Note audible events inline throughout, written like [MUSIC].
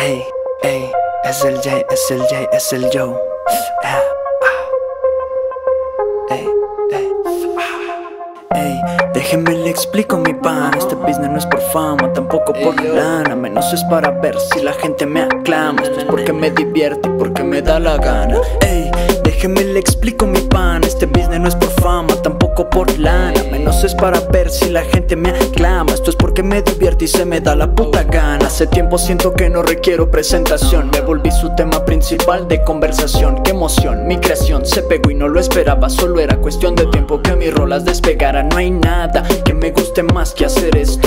Ey, ey, es el J, es el J, es el Joe. Ah, ah. Ey, ey, ah. Ey, déjenme le explico mi pan. Este business no es por fama, tampoco por lana. Menos es para ver si la gente me aclama. Esto es porque me divierte y porque me da la gana. Ey, déjenme le explico mi pan. Este business no es por fama, tampoco por lana. Menos es para ver si la gente me aclama. Esto es porque me divierte y se me da la puta gana. Hace tiempo siento que no requiero presentación. Me volví su tema principal de conversación. Qué emoción, mi creación se pegó y no lo esperaba. Solo era cuestión de tiempo que mis rolas despegaran. No hay nada que me guste más que hacer esto.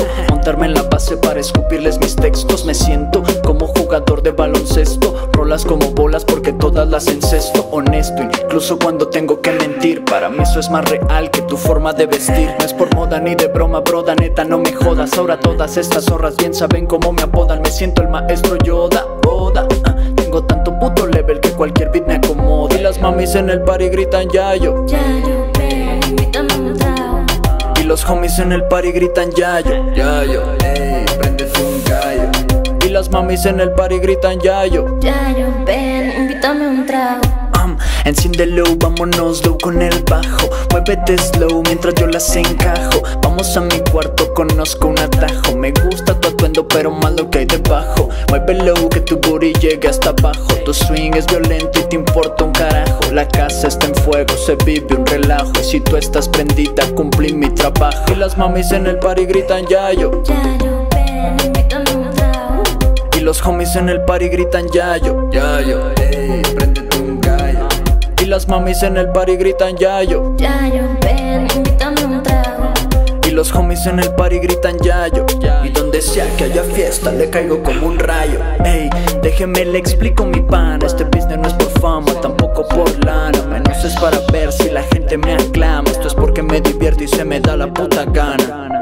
En la base para escupirles mis textos. Me siento como jugador de baloncesto. Rolas como bolas porque todas las encesto. Honesto, incluso cuando tengo que mentir. Para mí eso es más real que tu forma de vestir. No es por moda ni de broma, broda, neta, no me jodas. Ahora todas estas zorras bien saben cómo me apodan. Me siento el maestro Yoda, boda. ah, [LAUGHS] Tengo tanto puto level que cualquier beat me acomoda. Y las mamis en el party gritan yayo. Yayo, los homies en el party gritan yayo. Yayo, ey, préndete un gallo. Y las mamis en el party gritan yayo. Yayo, ven, invítame un trago. Um, enciéndelo, vámonos low con el bajo Muévete slow mientras yo las encajo Vamos a mi cuarto, conozco un atajo Me gusta tu atuendo pero más lo que hay debajo Muévelo que tu booty llegue hasta abajo. Tu swing es violento y te importa un carajo. La casa está en fuego, se vive un relajo. Y si tú estás prendida, cumplí mi trabajo. Y las mamis en el party gritan yayo Yayo, ven, invítame un trago. Y los homies en el party gritan yayo Yayo, ey, préndete un gallo Y las mamis en el party gritan yayo Yayo, ven. Los homies en el party gritan yayo. Y donde sea que haya fiesta le caigo como un rayo. Ey, déjeme le explico mi pan Este business no es por fama, tampoco por lana. Menos es para ver si la gente me aclama. Esto es porque me divierte y se me da la puta gana